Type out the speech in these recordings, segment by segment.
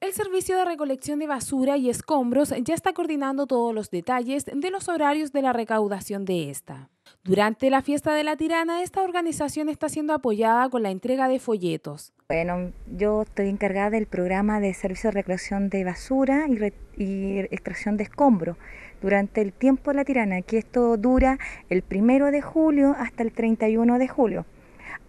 El servicio de recolección de basura y escombros ya está coordinando todos los detalles de los horarios de la recaudación de esta. Durante la fiesta de la tirana, esta organización está siendo apoyada con la entrega de folletos. Bueno, yo estoy encargada del programa de servicio de recolección de basura y, extracción de escombros durante el tiempo de la tirana, que esto dura el primero de julio hasta el 31 de julio.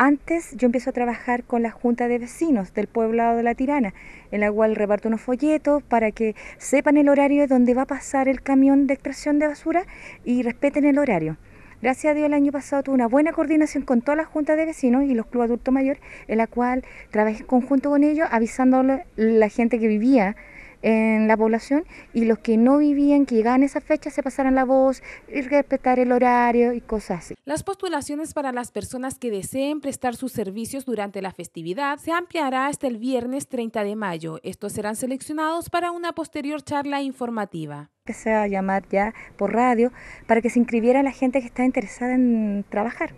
Antes yo empiezo a trabajar con la Junta de Vecinos del Pueblado de La Tirana, en la cual reparto unos folletos para que sepan el horario donde va a pasar el camión de extracción de basura y respeten el horario. Gracias a Dios el año pasado tuve una buena coordinación con todas las juntas de vecinos y los clubes adultos mayores, en la cual trabajé en conjunto con ellos, avisándole a la gente que vivía en la población y los que no vivían, que llegaban a esa fecha, se pasaran la voz y respetar el horario y cosas así. Las postulaciones para las personas que deseen prestar sus servicios durante la festividad se ampliará hasta el viernes 30 de mayo. Estos serán seleccionados para una posterior charla informativa. Que se va a llamar ya por radio para que se inscribiera la gente que está interesada en trabajar.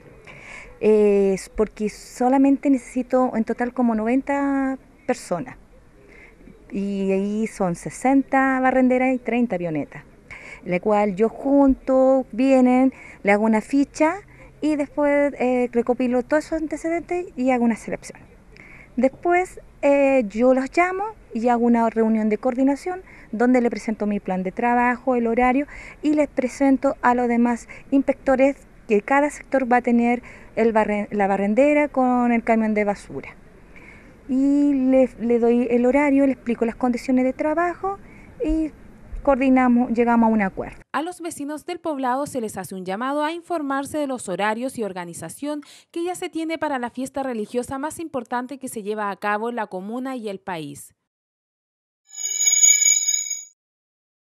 Es porque solamente necesito en total como 90 personas y ahí son 60 barrenderas y 30 avionetas, la cual yo junto, vienen, le hago una ficha y después eh, recopilo todos esos antecedentes y hago una selección. Después eh, yo los llamo y hago una reunión de coordinación donde le presento mi plan de trabajo, el horario y les presento a los demás inspectores que cada sector va a tener el la barrendera con el camión de basura y le, doy el horario, le explico las condiciones de trabajo y coordinamos, llegamos a un acuerdo. A los vecinos del poblado se les hace un llamado a informarse de los horarios y organización que ya se tiene para la fiesta religiosa más importante que se lleva a cabo en la comuna y el país.